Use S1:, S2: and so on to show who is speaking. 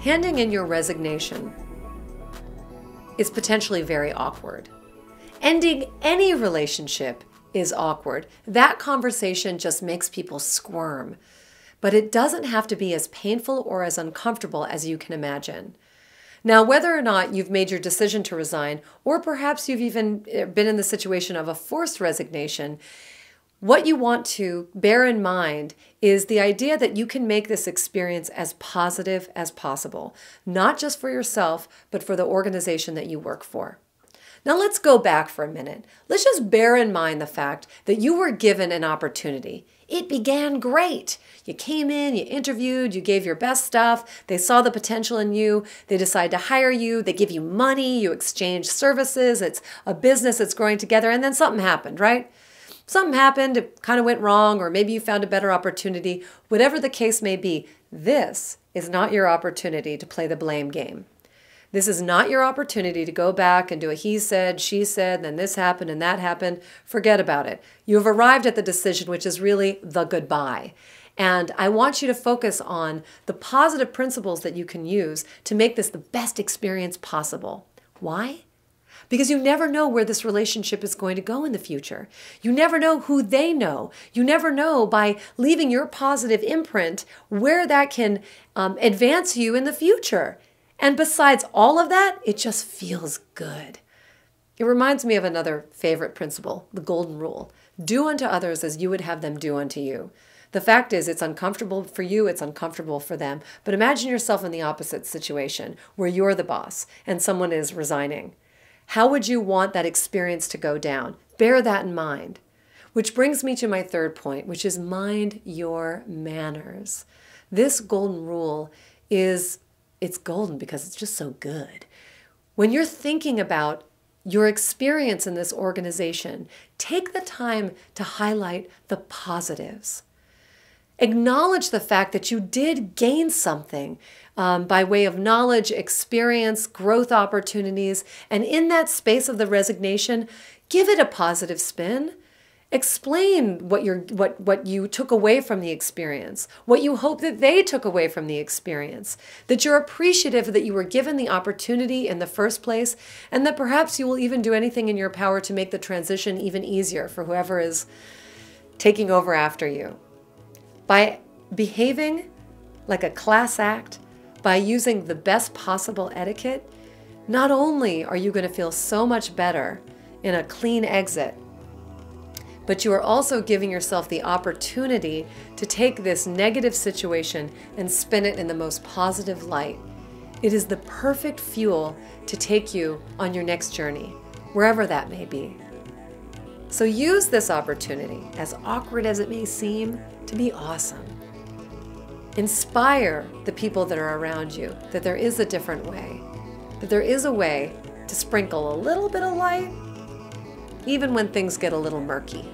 S1: Handing in your resignation is potentially very awkward. Ending any relationship is awkward. That conversation just makes people squirm. But it doesn't have to be as painful or as uncomfortable as you can imagine. Now, whether or not you've made your decision to resign, or perhaps you've even eh, been in the situation of a forced resignation, what you want to bear in mind is the idea that you can make this experience as positive as possible, not just for yourself, but for the organization that you work for. Now let's go back for a minute. Let's just bear in mind the fact that you were given an opportunity. It began great. You came in, you interviewed, you gave your best stuff, they saw the potential in you, they decide to hire you, they give you money, you exchange services, it's a business that's growing together, and then something happened, right? Something happened, it kind of went wrong, or maybe you found a better opportunity. Whatever the case may be, this is not your opportunity to play the blame game. This is not your opportunity to go back and do a he said, she said, then this happened and that happened. Forget about it. You have arrived at the decision, which is really the goodbye. And I want you to focus on the positive principles that you can use to make this the best experience possible. Why? Because you never know where this relationship is going to go in the future. You never know who they know. You never know by leaving your positive imprint where that can um, advance you in the future. And besides all of that, it just feels good. It reminds me of another favorite principle, the golden rule do unto others as you would have them do unto you. The fact is, it's uncomfortable for you, it's uncomfortable for them. But imagine yourself in the opposite situation where you're the boss and someone is resigning. How would you want that experience to go down? Bear that in mind. Which brings me to my third point, which is mind your manners. This golden rule is it's golden because it's just so good. When you're thinking about your experience in this organization, take the time to highlight the positives. Acknowledge the fact that you did gain something um, by way of knowledge, experience, growth opportunities, and in that space of the resignation, give it a positive spin. Explain what you what what you took away from the experience, what you hope that they took away from the experience, that you're appreciative that you were given the opportunity in the first place, and that perhaps you will even do anything in your power to make the transition even easier for whoever is taking over after you. By behaving like a class act, by using the best possible etiquette, not only are you going to feel so much better in a clean exit but you are also giving yourself the opportunity to take this negative situation and spin it in the most positive light. It is the perfect fuel to take you on your next journey, wherever that may be. So use this opportunity, as awkward as it may seem, to be awesome. Inspire the people that are around you that there is a different way, that there is a way to sprinkle a little bit of light even when things get a little murky.